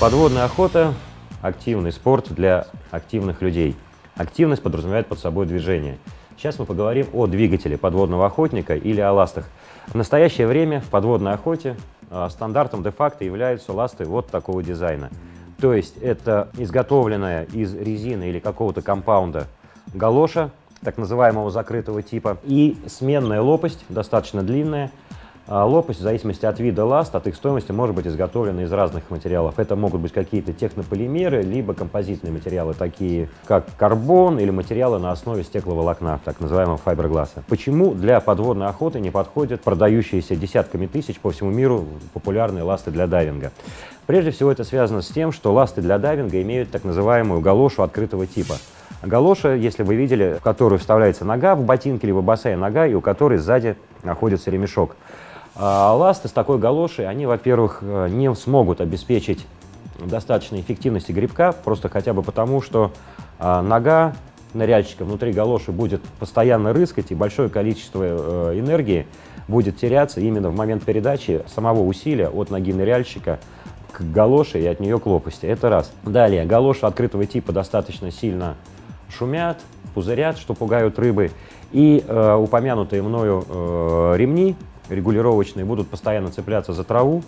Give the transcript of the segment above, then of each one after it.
Подводная охота – активный спорт для активных людей. Активность подразумевает под собой движение. Сейчас мы поговорим о двигателе подводного охотника или о ластах. В настоящее время в подводной охоте а, стандартом де-факто являются ласты вот такого дизайна. То есть это изготовленная из резины или какого-то компаунда галоша, так называемого закрытого типа, и сменная лопасть, достаточно длинная, лопасть, в зависимости от вида ласт, от их стоимости, может быть изготовлена из разных материалов. Это могут быть какие-то технополимеры, либо композитные материалы, такие как карбон или материалы на основе стекловолокна, так называемого фибергласса. Почему для подводной охоты не подходят продающиеся десятками тысяч по всему миру популярные ласты для дайвинга? Прежде всего это связано с тем, что ласты для дайвинга имеют так называемую галошу открытого типа. Галоша, если вы видели, в которую вставляется нога в ботинке, либо босая нога, и у которой сзади находится ремешок. А ласты с такой галошей, они, во-первых, э, не смогут обеспечить достаточной эффективности грибка, просто хотя бы потому, что а, нога ныряльщика внутри галоши будет постоянно рыскать, и большое количество э, энергии будет теряться именно в момент передачи самого усилия от ноги ныряльщика к галоше и от нее к лопасти. Это раз. Далее, галоши открытого типа достаточно сильно шумят, пузырят, что пугают рыбы. И э, упомянутые мною э, ремни регулировочные будут постоянно цепляться за траву,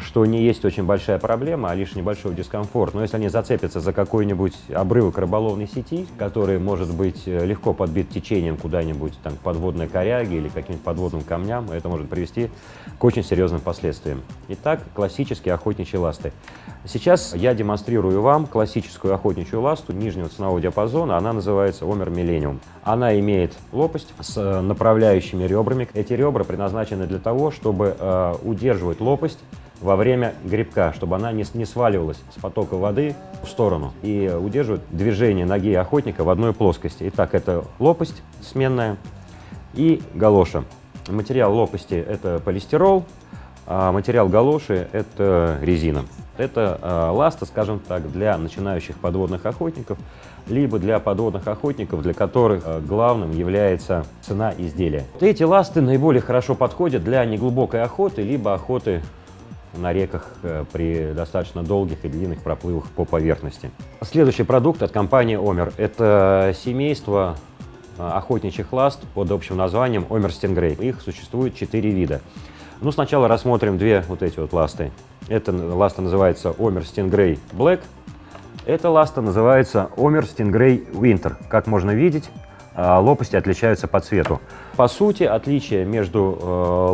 что не есть очень большая проблема, а лишь небольшой дискомфорт. Но если они зацепятся за какой-нибудь обрывок рыболовной сети, который может быть э, легко подбит течением куда-нибудь там, к подводной коряге или каким-нибудь подводным камням, это может привести к очень серьезным последствиям. Итак, классические охотничьи ласты. Сейчас я демонстрирую вам классическую охотничью ласту нижнего ценового диапазона. Она называется Омер Millennium. Она имеет лопасть с э, направляющими ребрами. Эти ребра предназначены для того, чтобы э, удерживать лопасть во время грибка, чтобы она не, не сваливалась с потока воды в сторону и удерживает движение ноги охотника в одной плоскости. Итак, это лопасть сменная и галоша. Материал лопасти – это полистирол, а материал галоши – это резина. Это э, ласта, скажем так, для начинающих подводных охотников, либо для подводных охотников, для которых э, главным является цена изделия. Эти ласты наиболее хорошо подходят для неглубокой охоты, либо охоты на реках э, при достаточно долгих и длинных проплывах по поверхности. Следующий продукт от компании Omer – это семейство э, охотничьих ласт под общим названием Omer Stingray. Их существует четыре вида. Ну, сначала рассмотрим две вот эти вот ласты. Эта ласта называется Omer Stingray Black. Эта ласта называется Omer Stingray Winter. Как можно видеть, лопасти отличаются по цвету. По сути, отличие между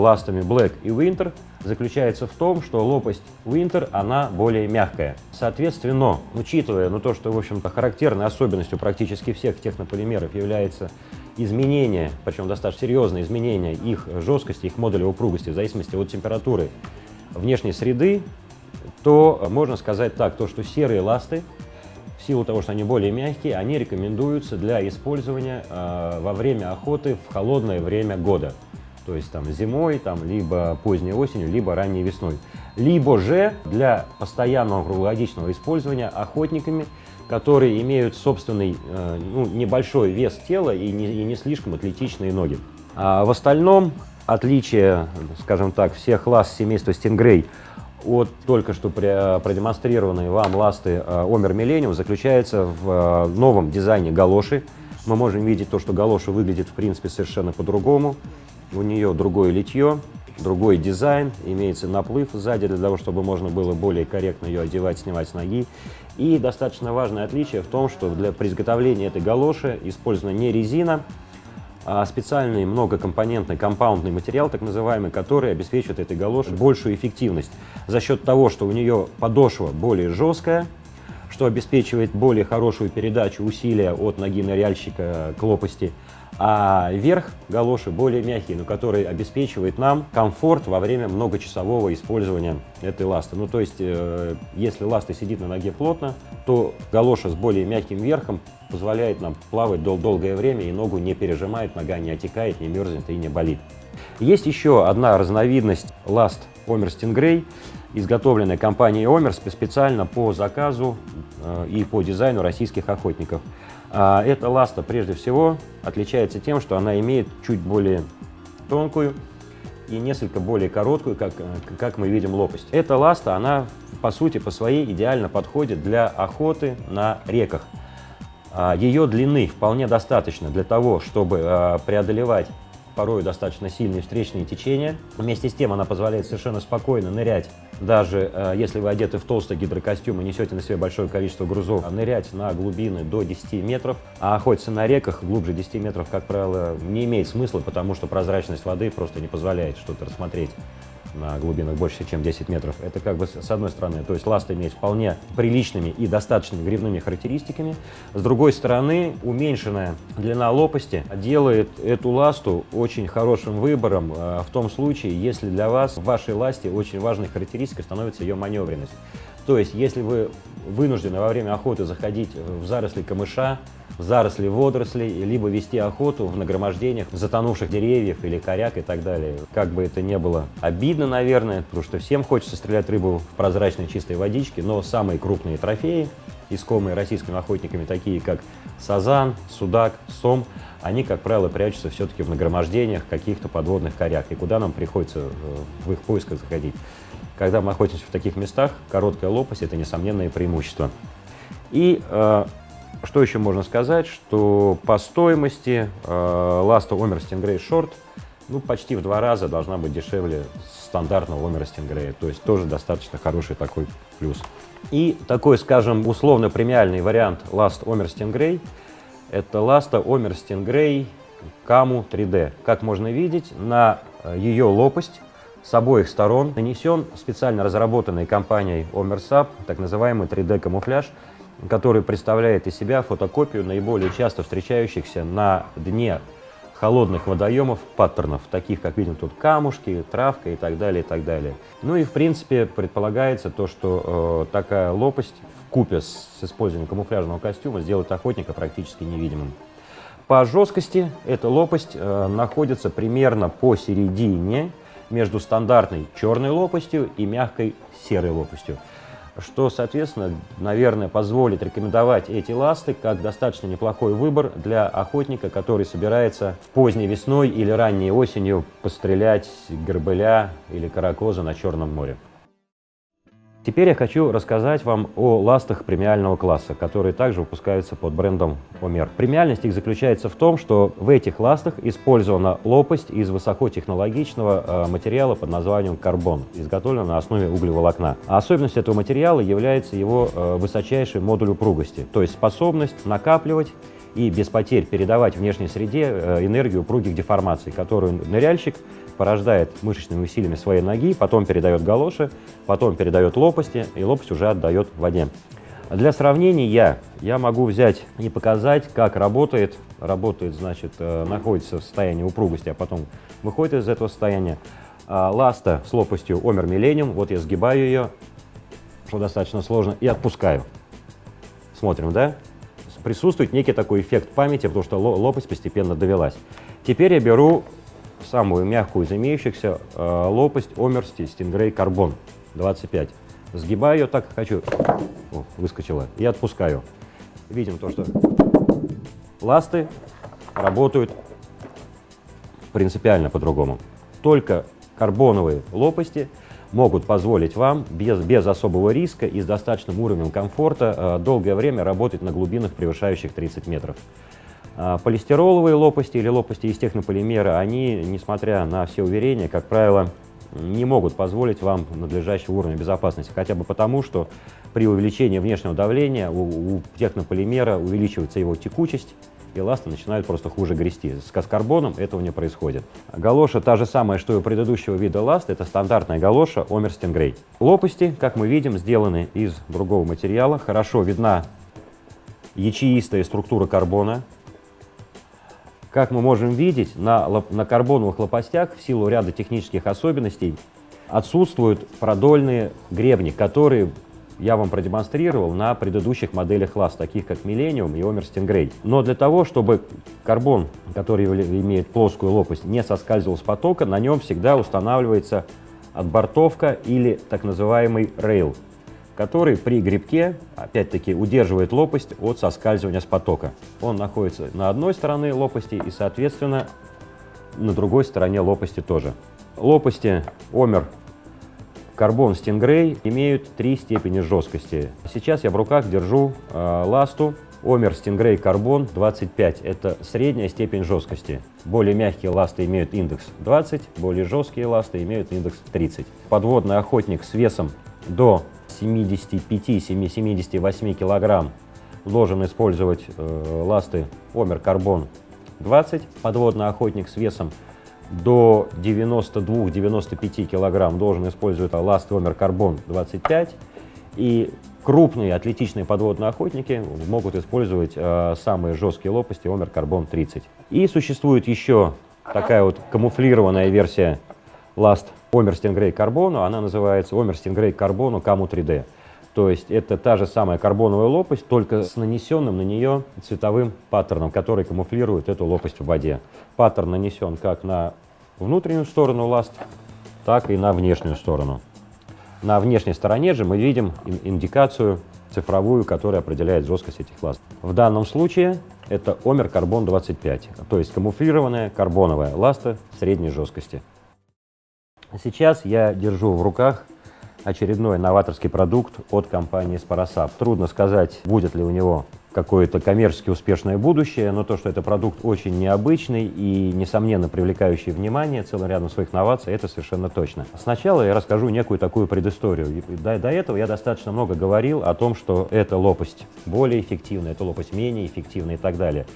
ластами Black и Winter – заключается в том, что лопасть Winter, она более мягкая. Соответственно, учитывая ну, то, что, в общем-то, характерной особенностью практически всех технополимеров является изменение, причем достаточно серьезное изменение их жесткости, их модуля упругости в зависимости от температуры внешней среды, то можно сказать так, то, что серые ласты, в силу того, что они более мягкие, они рекомендуются для использования э, во время охоты в холодное время года то есть там зимой, там, либо поздней осенью, либо ранней весной. Либо же для постоянного круглогодичного использования охотниками, которые имеют собственный э, ну, небольшой вес тела и не, и не слишком атлетичные ноги. А в остальном отличие, скажем так, всех ласт семейства Stingray от только что продемонстрированной вам ласты Омер э, Millennium заключается в э, новом дизайне галоши. Мы можем видеть то, что галоша выглядит в принципе совершенно по-другому. У нее другое литье, другой дизайн, имеется наплыв сзади для того, чтобы можно было более корректно ее одевать, снимать с ноги. И достаточно важное отличие в том, что для при этой галоши использована не резина, специальный многокомпонентный компаундный материал, так называемый, который обеспечивает этой галоши большую эффективность. За счет того, что у нее подошва более жесткая, что обеспечивает более хорошую передачу усилия от ноги ныряльщика к лопасти, а верх галоши более мягкий, но который обеспечивает нам комфорт во время многочасового использования этой ласты. Ну, то есть, э, если ласта сидит на ноге плотно, то галоша с более мягким верхом позволяет нам плавать дол долгое время, и ногу не пережимает, нога не отекает, не мерзнет и не болит. Есть еще одна разновидность ласт Omer Stingray, изготовленная компанией Omer специально по заказу э, и по дизайну российских охотников. А эта ласта прежде всего отличается тем, что она имеет чуть более тонкую и несколько более короткую, как, как мы видим, лопасть. Эта ласта, она по сути, по своей идеально подходит для охоты на реках. А, Ее длины вполне достаточно для того, чтобы а, преодолевать порой достаточно сильные встречные течения. Вместе с тем она позволяет совершенно спокойно нырять, даже э, если вы одеты в толстый гидрокостюм и несете на себе большое количество грузов, нырять на глубины до 10 метров, а охотиться на реках глубже 10 метров, как правило, не имеет смысла, потому что прозрачность воды просто не позволяет что-то рассмотреть на глубинах больше, чем 10 метров. Это как бы с одной стороны, то есть ласта имеет вполне приличными и достаточными грибными характеристиками. С другой стороны, уменьшенная длина лопасти делает эту ласту очень хорошим выбором э, в том случае, если для вас в вашей ласте очень важной характеристикой становится ее маневренность. То есть, если вы вынуждены во время охоты заходить в заросли камыша, в заросли водорослей, либо вести охоту в нагромождениях затонувших деревьев или коряк и так далее. Как бы это ни было обидно, наверное, потому что всем хочется стрелять рыбу в прозрачной чистой водичке, но самые крупные трофеи, искомые российскими охотниками, такие как сазан, судак, сом, они, как правило, прячутся все-таки в нагромождениях каких-то подводных коряк. И куда нам приходится э, в их поисках заходить? Когда мы охотимся в таких местах, короткая лопасть – это несомненное преимущество. И э, что еще можно сказать, что по стоимости э, Last Omer Stingray Short ну, почти в два раза должна быть дешевле стандартного Omer Stingray, то есть тоже достаточно хороший такой плюс. И такой, скажем, условно-премиальный вариант Last Omer Stingray – это Last Omer Stingray Camu 3D. Как можно видеть, на э, ее лопасть с обоих сторон нанесен специально разработанный компанией Omersap, так называемый 3D-камуфляж, который представляет из себя фотокопию наиболее часто встречающихся на дне холодных водоемов паттернов, таких, как видим тут камушки, травка и так далее, и так далее. Ну и, в принципе, предполагается то, что э, такая лопасть в купе с, с использованием камуфляжного костюма сделает охотника практически невидимым. По жесткости эта лопасть э, находится примерно посередине между стандартной черной лопастью и мягкой серой лопастью что, соответственно, наверное, позволит рекомендовать эти ласты как достаточно неплохой выбор для охотника, который собирается поздней весной или ранней осенью пострелять горбыля или каракоза на Черном море. Теперь я хочу рассказать вам о ластах премиального класса, которые также выпускаются под брендом Омер. Премиальность их заключается в том, что в этих ластах использована лопасть из высокотехнологичного э, материала под названием карбон, изготовлена на основе углеволокна. А особенность этого материала является его э, высочайший модуль упругости, то есть способность накапливать и без потерь передавать внешней среде э, энергию упругих деформаций, которую ныряльщик порождает мышечными усилиями своей ноги, потом передает галоши, потом передает лопасти, и лопасть уже отдает в воде. Для сравнения я, я могу взять и показать, как работает. Работает, значит, э, находится в состоянии упругости, а потом выходит из этого состояния. А, ласта с лопастью Омер Millennium. Вот я сгибаю ее, что достаточно сложно, и отпускаю. Смотрим, да? Присутствует некий такой эффект памяти, потому что лопасть постепенно довелась. Теперь я беру самую мягкую из имеющихся э, лопасть Омерсти Stingray Carbon 25. Сгибаю ее так, как хочу. О, выскочила. И отпускаю. Видим то, что ласты работают принципиально по-другому. Только карбоновые лопасти могут позволить вам без, без особого риска и с достаточным уровнем комфорта э, долгое время работать на глубинах, превышающих 30 метров. А, полистироловые лопасти или лопасти из технополимера, они, несмотря на все уверения, как правило, не могут позволить вам надлежащего уровня безопасности, хотя бы потому, что при увеличении внешнего давления у, у технополимера увеличивается его текучесть, и ласты начинают просто хуже грести. С карбоном этого не происходит. Галоша та же самая, что и у предыдущего вида ласт, это стандартная галоша Омер Stingray. Лопасти, как мы видим, сделаны из другого материала. Хорошо видна ячеистая структура карбона, как мы можем видеть, на, на карбоновых лопастях в силу ряда технических особенностей отсутствуют продольные гребни, которые я вам продемонстрировал на предыдущих моделях лаз, таких как Millennium и Omer Stingray. Но для того, чтобы карбон, который имеет плоскую лопасть, не соскальзывал с потока, на нем всегда устанавливается отбортовка или так называемый рейл который при грибке, опять-таки, удерживает лопасть от соскальзывания с потока. Он находится на одной стороне лопасти и, соответственно, на другой стороне лопасти тоже. лопасти Омер Карбон Stingray имеют три степени жесткости. Сейчас я в руках держу э, ласту Омер Stingray Carbon 25. Это средняя степень жесткости. Более мягкие ласты имеют индекс 20, более жесткие ласты имеют индекс 30. Подводный охотник с весом до 75-78 килограмм должен использовать э, ласты Омер Carbon 20. Подводный охотник с весом до 92-95 килограмм должен использовать ласт Омер Карбон 25. И крупные атлетичные подводные охотники могут использовать э, самые жесткие лопасти Омер Карбон 30. И существует еще такая вот камуфлированная версия ласт Omer Stingray Carbonio. Она называется Omer Stingray Carbonio Camu 3D. То есть это та же самая карбоновая лопасть, только с нанесенным на нее цветовым паттерном, который камуфлирует эту лопасть в воде. Паттерн нанесен как на внутреннюю сторону ласт, так и на внешнюю сторону. На внешней стороне же мы видим индикацию цифровую, которая определяет жесткость этих ласт. В данном случае это Omer Carbon 25, то есть камуфлированная карбоновая ласта средней жесткости. Сейчас я держу в руках очередной новаторский продукт от компании Sparasap. Трудно сказать, будет ли у него какое-то коммерчески успешное будущее, но то, что это продукт очень необычный и, несомненно, привлекающий внимание целым рядом своих новаций, это совершенно точно. Сначала я расскажу некую такую предысторию. До, до этого я достаточно много говорил о том, что эта лопасть более эффективная, эта лопасть менее эффективная и так далее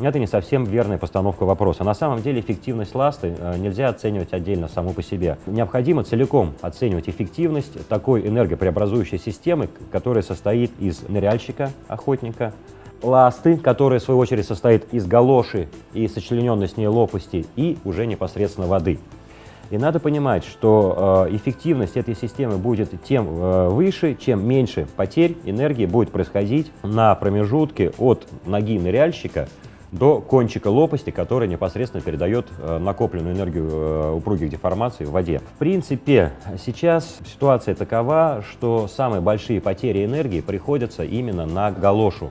это не совсем верная постановка вопроса. На самом деле эффективность ласты э, нельзя оценивать отдельно саму по себе. Необходимо целиком оценивать эффективность такой энергопреобразующей системы, которая состоит из ныряльщика, охотника, ласты, которая в свою очередь состоит из галоши и сочлененной с ней лопасти, и уже непосредственно воды. И надо понимать, что э, эффективность этой системы будет тем э, выше, чем меньше потерь энергии будет происходить на промежутке от ноги ныряльщика до кончика лопасти, который непосредственно передает э, накопленную энергию э, упругих деформаций в воде. В принципе, сейчас ситуация такова, что самые большие потери энергии приходятся именно на галошу.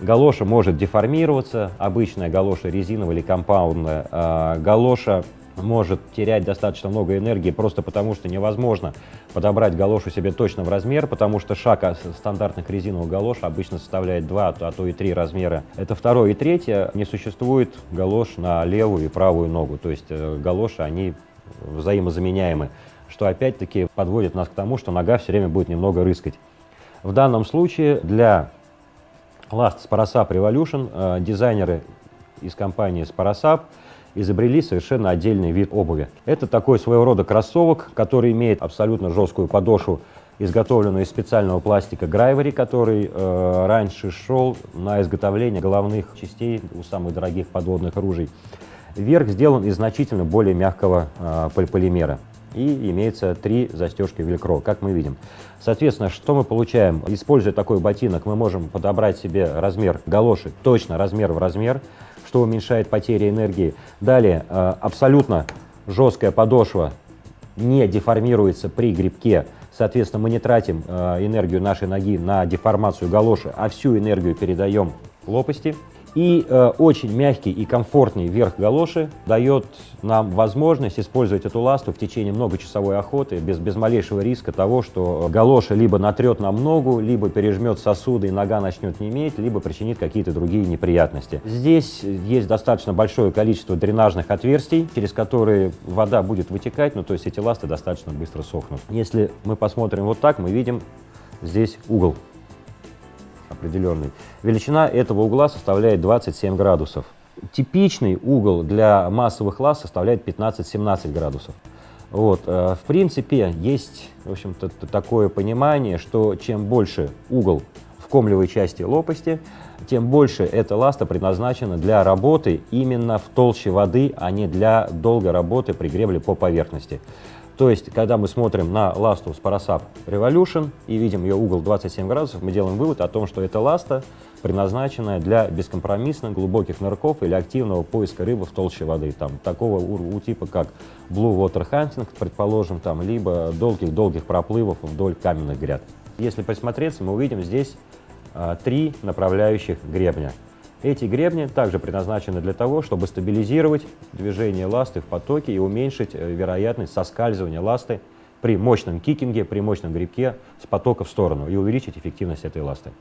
Галоша может деформироваться, обычная галоша резиновая или компаундная. А галоша может терять достаточно много энергии просто потому, что невозможно подобрать галошу себе точно в размер, потому что шаг стандартных резиновых галош обычно составляет 2, а то и 3 размера. Это второе. И третье, не существует галош на левую и правую ногу, то есть э, галоши, они взаимозаменяемы, что опять-таки подводит нас к тому, что нога все время будет немного рыскать. В данном случае для Last Sparasap Revolution э, дизайнеры из компании Sparasap изобрели совершенно отдельный вид обуви. Это такой своего рода кроссовок, который имеет абсолютно жесткую подошву, изготовленную из специального пластика Грайвери, который э, раньше шел на изготовление головных частей у самых дорогих подводных оружий. Верх сделан из значительно более мягкого э, полимера и имеется три застежки велкро, как мы видим. Соответственно, что мы получаем? Используя такой ботинок, мы можем подобрать себе размер галоши, точно размер в размер, что уменьшает потери энергии. Далее, э, абсолютно жесткая подошва не деформируется при грибке. Соответственно, мы не тратим э, энергию нашей ноги на деформацию галоши, а всю энергию передаем лопасти. И э, очень мягкий и комфортный верх галоши дает нам возможность использовать эту ласту в течение многочасовой охоты без, без малейшего риска того, что галоша либо натрет нам ногу, либо пережмет сосуды и нога начнет неметь, либо причинит какие-то другие неприятности. Здесь есть достаточно большое количество дренажных отверстий, через которые вода будет вытекать, ну то есть эти ласты достаточно быстро сохнут. Если мы посмотрим вот так, мы видим здесь угол определенный. Величина этого угла составляет 27 градусов. Типичный угол для массовых ласт составляет 15-17 градусов. Вот. Э, в принципе, есть в общем-то, такое понимание, что чем больше угол в комлевой части лопасти, тем больше эта ласта предназначена для работы именно в толще воды, а не для долгой работы при гребле по поверхности. То есть, когда мы смотрим на ласту Sporasub Revolution и видим ее угол 27 градусов, мы делаем вывод о том, что эта ласта предназначенная для бескомпромиссных глубоких нырков или активного поиска рыбы в толще воды, там, такого у, у типа как Blue Water Hunting, предположим, там, либо долгих-долгих проплывов вдоль каменных гряд. Если присмотреться, мы увидим здесь а, три направляющих гребня. Эти гребни также предназначены для того, чтобы стабилизировать движение ласты в потоке и уменьшить э, вероятность соскальзывания ласты при мощном кикинге, при мощном грибке с потока в сторону и увеличить эффективность этой ласты.